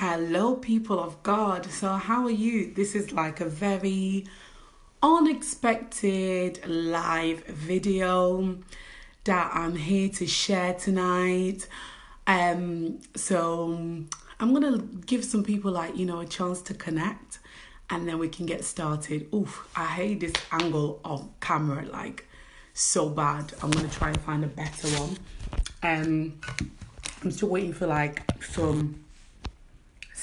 Hello, people of God. So, how are you? This is like a very unexpected live video that I'm here to share tonight. Um, so I'm gonna give some people like you know a chance to connect, and then we can get started. Oof, I hate this angle of camera like so bad. I'm gonna try and find a better one. Um, I'm still waiting for like some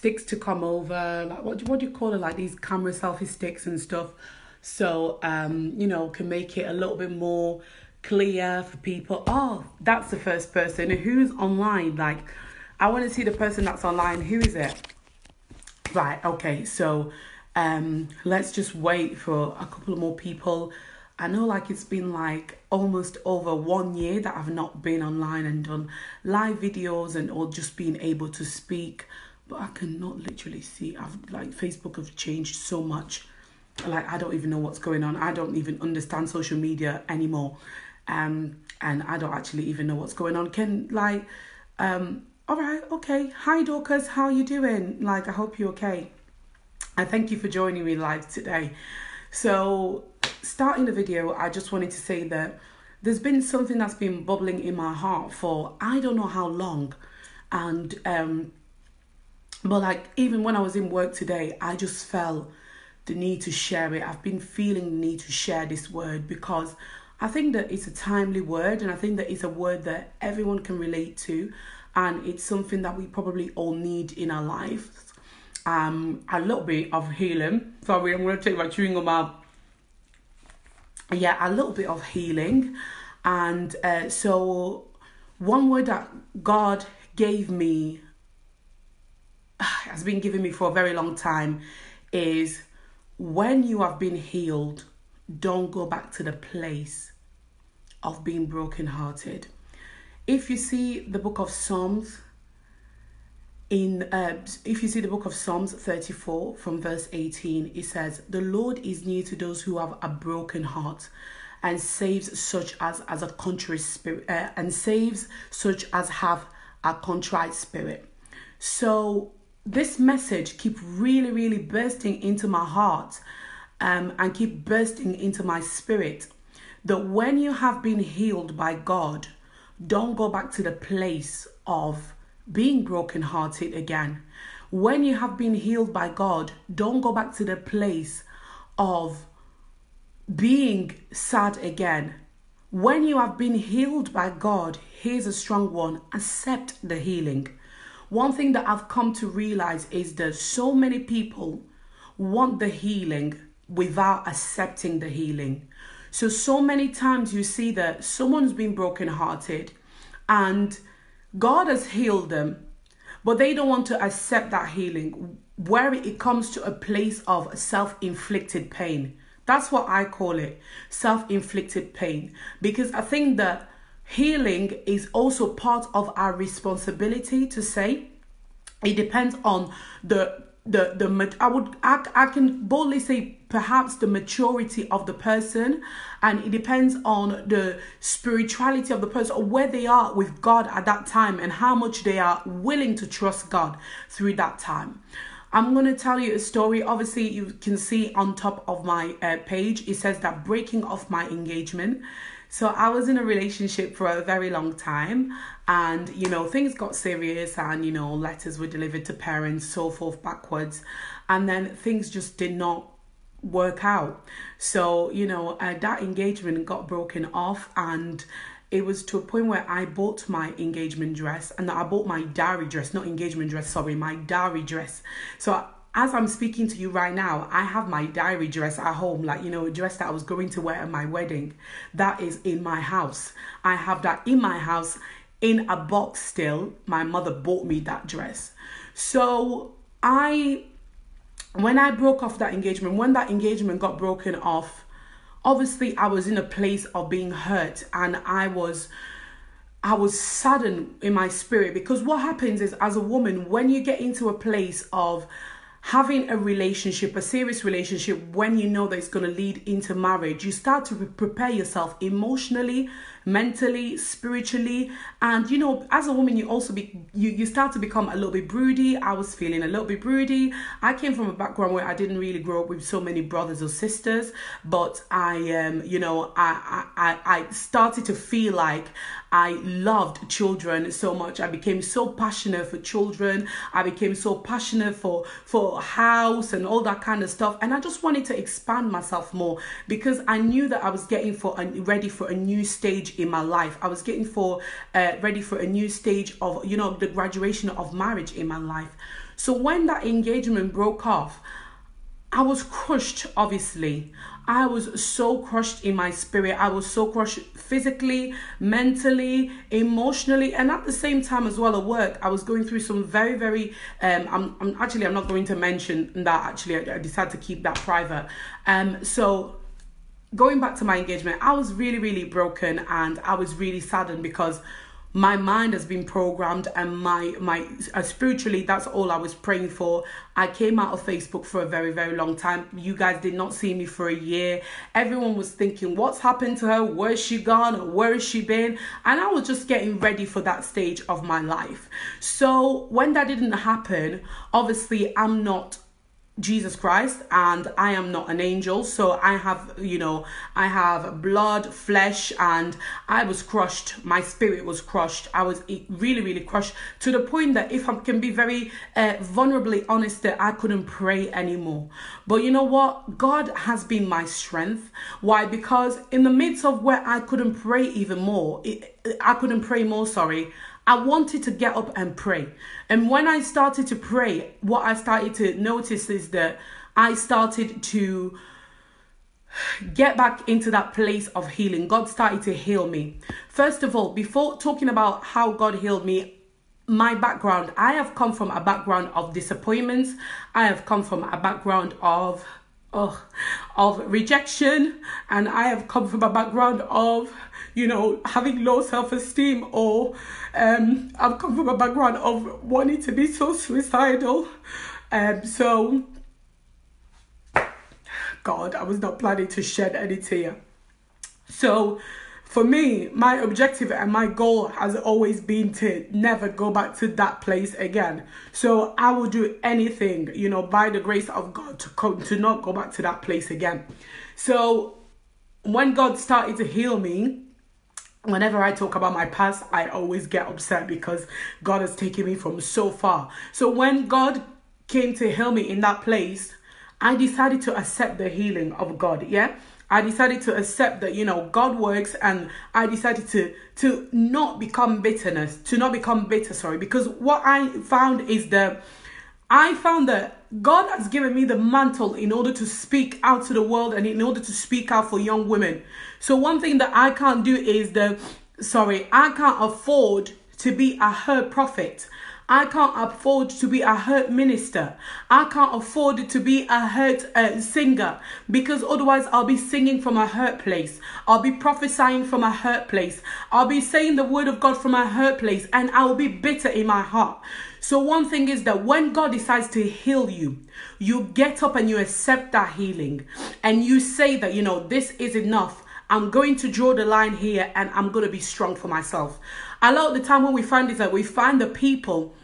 sticks to come over like what, what do you call it? Like these camera selfie sticks and stuff. So um you know can make it a little bit more clear for people. Oh that's the first person. Who's online? Like i want to see the person that's online. Who is it? Right okay so um let's just wait for a couple of more people. I know like it's been like almost over one year that I've not been online and done live videos and or just being able to speak but I cannot literally see. I've like Facebook have changed so much. Like I don't even know what's going on. I don't even understand social media anymore. Um, and I don't actually even know what's going on. Can like, um, all right, okay. Hi Dorcas, how are you doing? Like, I hope you're okay. I thank you for joining me live today. So, starting the video, I just wanted to say that there's been something that's been bubbling in my heart for I don't know how long, and um, but like even when I was in work today, I just felt the need to share it. I've been feeling the need to share this word because I think that it's a timely word and I think that it's a word that everyone can relate to and it's something that we probably all need in our lives. Um a little bit of healing. Sorry, I'm gonna take my chewing gum out. Yeah, a little bit of healing. And uh, so one word that God gave me has been given me for a very long time is when you have been healed, don't go back to the place of being brokenhearted. If you see the book of Psalms, in uh, if you see the book of Psalms 34 from verse 18, it says, "The Lord is near to those who have a broken heart." And saves such as as a contrite spirit, uh, and saves such as have a contrite spirit. So this message keep really really bursting into my heart um, and keep bursting into my spirit that when you have been healed by god don't go back to the place of being brokenhearted again. When you have been healed by god don't go back to the place of being sad again. When you have been healed by god here's a strong one accept the healing one thing that I've come to realize is that so many people want the healing without accepting the healing. So, so many times you see that someone's been brokenhearted and God has healed them, but they don't want to accept that healing where it comes to a place of self inflicted pain. That's what I call it self inflicted pain. Because I think that healing is also part of our responsibility to say it depends on the the the I would I, I can boldly say perhaps the maturity of the person and it depends on the spirituality of the person or where they are with God at that time and how much they are willing to trust God through that time. I'm going to tell you a story. Obviously, you can see on top of my uh, page, it says that breaking off my engagement. So I was in a relationship for a very long time and you know things got serious and you know letters were delivered to parents so forth backwards and then things just did not work out. So, you know, uh, that engagement got broken off and it was to a point where I bought my engagement dress and I bought my dowry dress, not engagement dress, sorry, my dowry dress. So as I'm speaking to you right now, I have my dowry dress at home, like, you know, a dress that I was going to wear at my wedding. That is in my house. I have that in my house in a box still. My mother bought me that dress. So I, when I broke off that engagement, when that engagement got broken off, obviously I was in a place of being hurt and I was. I was saddened in my spirit because what happens is, as a woman, when you get into a place of having a relationship, a serious relationship, when you know that it's going to lead into marriage, you start to prepare yourself emotionally, mentally, spiritually. And you know, as a woman, you also be you, you start to become a little bit broody. I was feeling a little bit broody. I came from a background where I didn't really grow up with so many brothers or sisters, but I um, you know, I I, I started to feel like I loved children so much. I became so passionate for children. I became so passionate for for house and all that kind of stuff. And I just wanted to expand myself more because I knew that I was getting for a, ready for a new stage in my life. I was getting for uh, ready for a new stage of you know the graduation of marriage in my life. So when that engagement broke off, I was crushed, obviously. I was so crushed in my spirit. I was so crushed physically, mentally, emotionally, and at the same time as well at work. I was going through some very, very. Um, I'm, I'm actually I'm not going to mention that. Actually, I, I decided to keep that private. Um, so going back to my engagement, I was really, really broken, and I was really saddened because my mind has been programmed and my my uh, spiritually that's all i was praying for. I came out of facebook for a very very long time. You guys did not see me for a year. Everyone was thinking what's happened to her? Where's she gone? Where has she been? And i was just getting ready for that stage of my life. So when that didn't happen obviously i'm not Jesus Christ and I am not an angel so I have you know I have blood flesh and I was crushed. My spirit was crushed. I was really really crushed to the point that if I can be very uh, vulnerably honest that I couldn't pray anymore. But you know what? God has been my strength. Why? Because in the midst of where I couldn't pray even more I couldn't pray more sorry I wanted to get up and pray. And when I started to pray, what I started to notice is that I started to get back into that place of healing. God started to heal me. First of all, before talking about how God healed me, my background, I have come from a background of disappointments. I have come from a background of oh, of rejection and I have come from a background of you know, having low self esteem, or um, I've come from a background of wanting to be so suicidal. Um, so, God, I was not planning to shed any tear. So, for me, my objective and my goal has always been to never go back to that place again. So I will do anything, you know, by the grace of God to come to not go back to that place again. So when God started to heal me, whenever I talk about my past, I always get upset because God has taken me from so far. So when God came to heal me in that place, I decided to accept the healing of God. Yeah. I decided to accept that you know God works and I decided to to not become bitterness, to not become bitter, sorry, because what I found is that I found that God has given me the mantle in order to speak out to the world and in order to speak out for young women. So one thing that I can't do is the sorry, I can't afford to be a her prophet. I can't afford to be a hurt minister. I can't afford to be a hurt uh, singer because otherwise I'll be singing from a hurt place. I'll be prophesying from a hurt place. I'll be saying the word of God from a hurt place and I will be bitter in my heart. So, one thing is that when God decides to heal you, you get up and you accept that healing and you say that, you know, this is enough. I'm going to draw the line here and I'm going to be strong for myself. A lot of the time, when we find is that we find the people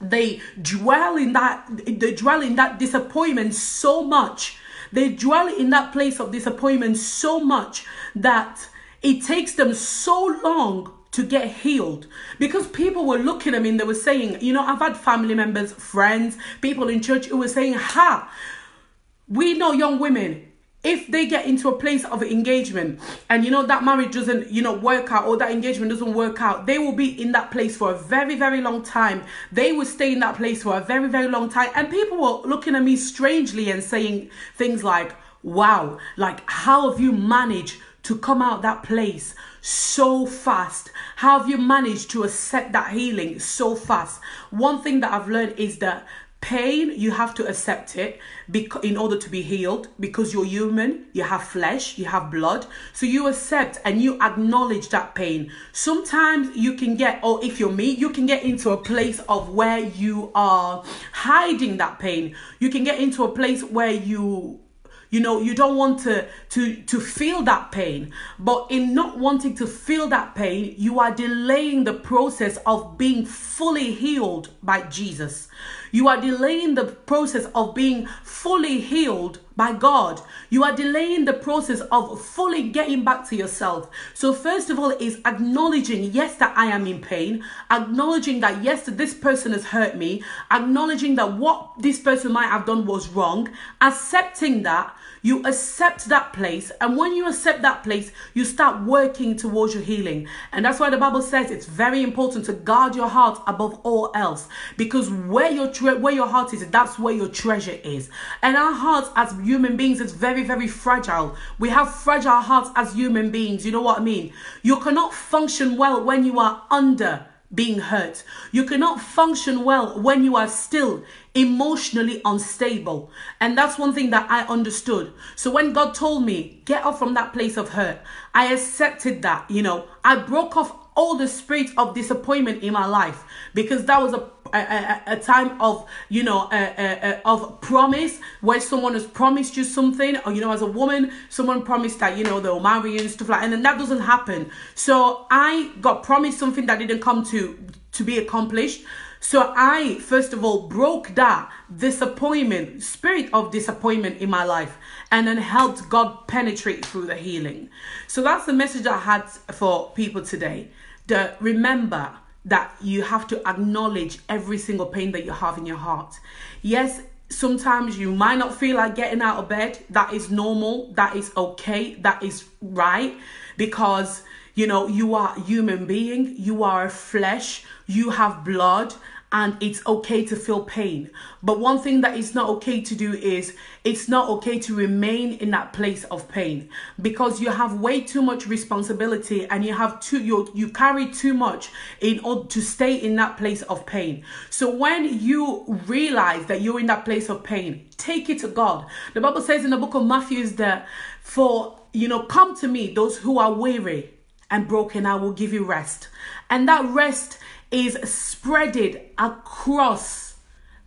they dwell in that they dwell in that disappointment so much they dwell in that place of disappointment so much that it takes them so long to get healed because people were looking at me and they were saying, you know, I've had family members, friends, people in church who were saying, Ha, we know young women. If they get into a place of engagement and you know that marriage doesn't, you know, work out or that engagement doesn't work out, they will be in that place for a very, very long time. They will stay in that place for a very, very long time. And people were looking at me strangely and saying things like, Wow, like how have you managed to come out that place so fast? How have you managed to accept that healing so fast? One thing that I've learned is that pain you have to accept it because in order to be healed. Because you're human you have flesh you have blood. So you accept and you acknowledge that pain. Sometimes you can get or if you're me you can get into a place of where you are hiding that pain. You can get into a place where you you know you don't want to to to feel that pain but in not wanting to feel that pain you are delaying the process of being fully healed by jesus. You are delaying the process of being fully healed by God. You are delaying the process of fully getting back to yourself. So, first of all, is acknowledging, yes, that I am in pain, acknowledging that, yes, this person has hurt me, acknowledging that what this person might have done was wrong, accepting that, you accept that place, and when you accept that place, you start working towards your healing. And that's why the Bible says it's very important to guard your heart above all else, because where your where your heart is, that's where your treasure is. And our hearts as human beings is very very fragile. We have fragile hearts as human beings. You know what I mean? You cannot function well when you are under being hurt. You cannot function well when you are still emotionally unstable. And that's one thing that I understood. So when God told me, get up from that place of hurt, I accepted that, you know, I broke off all the spirits of disappointment in my life because that was a a, a, a, time of you know a, of promise where someone has promised you something or you know as a woman someone promised that you know they'll marry you and stuff like and then that doesn't happen so i got promised something that didn't come to to be accomplished so I, first of all, broke that disappointment, spirit of disappointment in my life, and then helped God penetrate through the healing. So that's the message I had for people today. That remember that you have to acknowledge every single pain that you have in your heart. Yes, sometimes you might not feel like getting out of bed. That is normal. That is okay. That is right because you know, you are a human being, you are flesh, you have blood, and it's okay to feel pain. But one thing that is not okay to do is it's not okay to remain in that place of pain because you have way too much responsibility and you have too you you carry too much in order to stay in that place of pain. So when you realize that you're in that place of pain, take it to God. The Bible says in the book of Matthew is that for you know, come to me, those who are weary and broken, I will give you rest. And that rest is spreaded across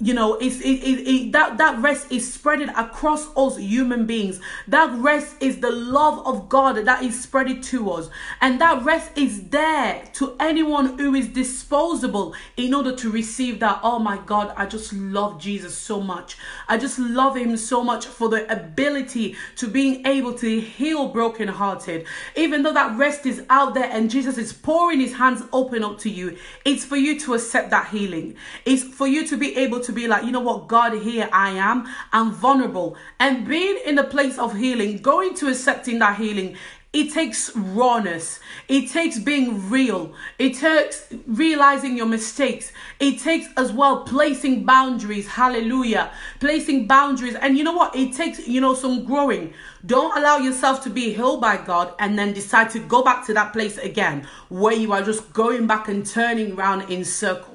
you know it's it, it, it, that that rest is spreaded across us human beings. That rest is the love of god that is spreaded to us. And that rest is there to anyone who is disposable in order to receive that oh my god i just love jesus so much. I just love him so much for the ability to being able to heal brokenhearted. Even though that rest is out there and jesus is pouring his hands open up to you it's for you to accept that healing. It's for you to be able to to be like, you know what, God, here I am. I'm vulnerable. And being in the place of healing, going to accepting that healing, it takes rawness. It takes being real. It takes realizing your mistakes. It takes as well placing boundaries. Hallelujah. Placing boundaries. And you know what? It takes, you know, some growing. Don't allow yourself to be healed by God and then decide to go back to that place again where you are just going back and turning around in circles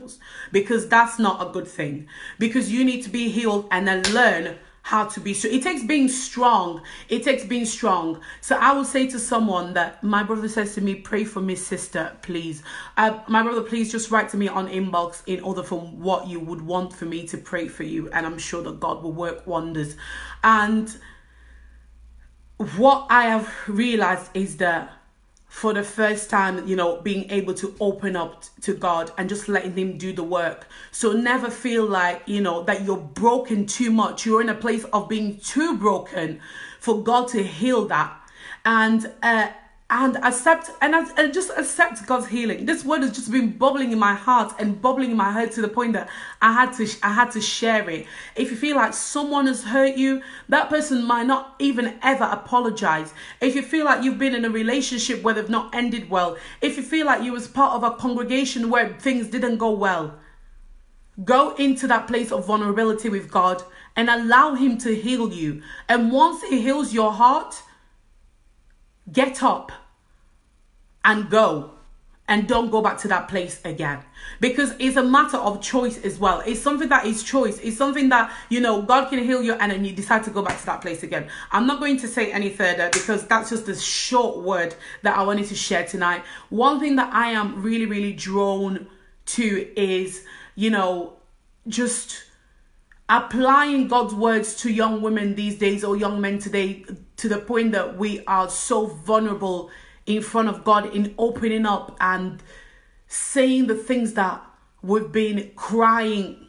because that's not a good thing. Because you need to be healed and then learn how to be strong. It takes being strong. It takes being strong. So I will say to someone that my brother says to me, pray for me, sister, please. Uh, my brother, please just write to me on inbox in order from what you would want for me to pray for you. And I'm sure that God will work wonders. And what I have realized is that for the first time, you know, being able to open up to God and just letting Him do the work. So never feel like, you know, that you're broken too much. You're in a place of being too broken for God to heal that. And uh, and accept and, and just accept God's healing. This word has just been bubbling in my heart and bubbling in my head to the point that I had to I had to share it. If you feel like someone has hurt you, that person might not even ever apologize. If you feel like you've been in a relationship where they've not ended well, if you feel like you was part of a congregation where things didn't go well, go into that place of vulnerability with God and allow him to heal you. And once he heals your heart, get up and go and don't go back to that place again. Because it's a matter of choice as well. It's something that is choice. It's something that you know god can heal you and then you decide to go back to that place again. I'm not going to say any further because that's just a short word that i wanted to share tonight. One thing that i am really really drawn to is you know just applying God's words to young women these days or young men today to the point that we are so vulnerable in front of God in opening up and saying the things that we've been crying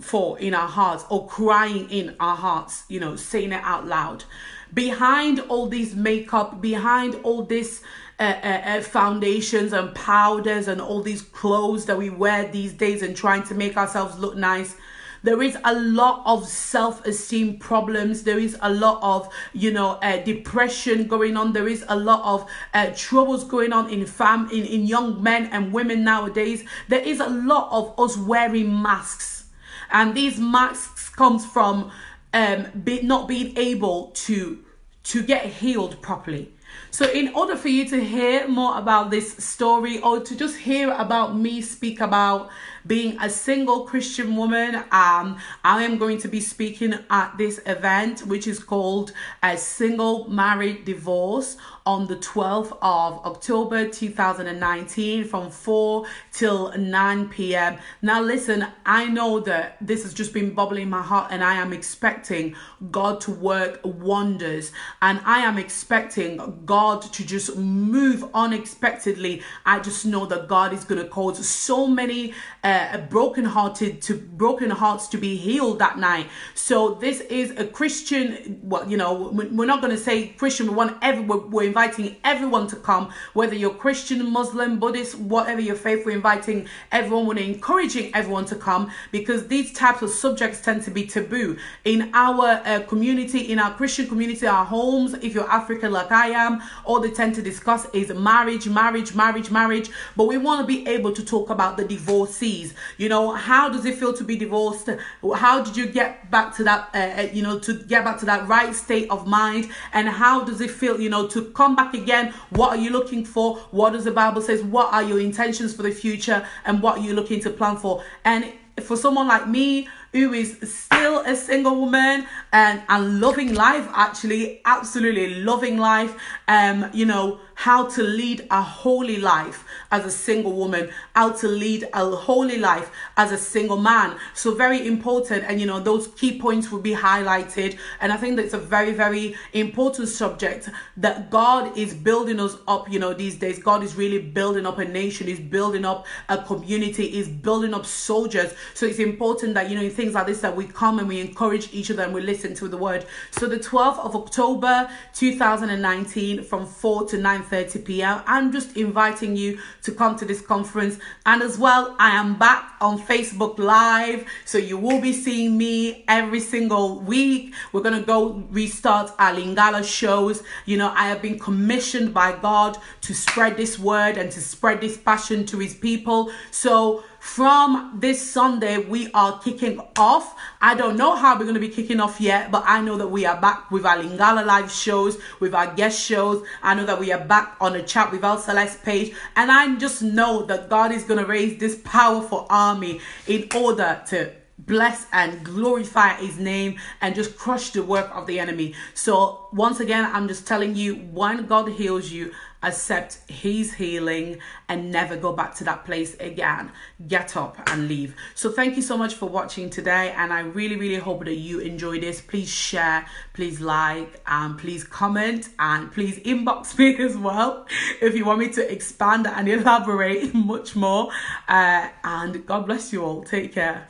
for in our hearts or crying in our hearts, you know, saying it out loud. Behind all this makeup, behind all this uh, uh, uh, foundations and powders and all these clothes that we wear these days and trying to make ourselves look nice, there is a lot of self-esteem problems. There is a lot of you know uh, depression going on. There is a lot of uh, troubles going on in fam in, in young men and women nowadays. There is a lot of us wearing masks. And these masks comes from um be, not being able to to get healed properly. So, in order for you to hear more about this story or to just hear about me speak about being a single Christian woman, um, I am going to be speaking at this event, which is called a single married divorce on the 12th of October 2019 from 4 till 9 p.m. Now, listen, I know that this has just been bubbling in my heart, and I am expecting God to work wonders, and I am expecting God to just move unexpectedly. I just know that God is going to cause so many uh, broken hearted to broken hearts to be healed that night. So, this is a Christian, well, you know, we're not going to say Christian, we want everyone, we're inviting everyone to come, whether you're Christian, Muslim, Buddhist, whatever your faith, we're inviting everyone, we're encouraging everyone to come because these types of subjects tend to be taboo. In our uh, community, in our Christian community, our homes, if you're African like I am, all they tend to discuss is marriage, marriage, marriage, marriage. But we want to be able to talk about the divorcees. You know, how does it feel to be divorced? How did you get back to that, uh, uh you know, to get back to that right state of mind? And how does it feel, you know, to come come back again. What are you looking for? What does the Bible says? What are your intentions for the future? And what are you looking to plan for? And for someone like me who is still a single woman and, and loving life actually absolutely loving life um you know how to lead a holy life as a single woman, how to lead a holy life as a single man. So, very important. And, you know, those key points will be highlighted. And I think that's a very, very important subject that God is building us up, you know, these days. God is really building up a nation, He's building up a community, He's building up soldiers. So, it's important that, you know, in things like this, that we come and we encourage each other and we listen to the word. So, the 12th of October 2019 from 4 to 9 9.30 p.m. I'm just inviting you to come to this conference. And as well, I am back on Facebook Live. So you will be seeing me every single week. We're going to go restart our Lingala shows. You know, I have been commissioned by God to spread this word and to spread this passion to his people. So from this Sunday, we are kicking off. I don't know how we're going to be kicking off yet, but I know that we are back with our Lingala live shows, with our guest shows. I know that we are back on a chat with our Celeste page. And I just know that God is going to raise this powerful army in order to bless and glorify his name and just crush the work of the enemy. So, once again, I'm just telling you when God heals you, accept his healing and never go back to that place again. Get up and leave. So thank you so much for watching today and I really really hope that you enjoy this. Please share, please like and please comment and please inbox me as well if you want me to expand and elaborate much more. Uh, and God bless you all. Take care.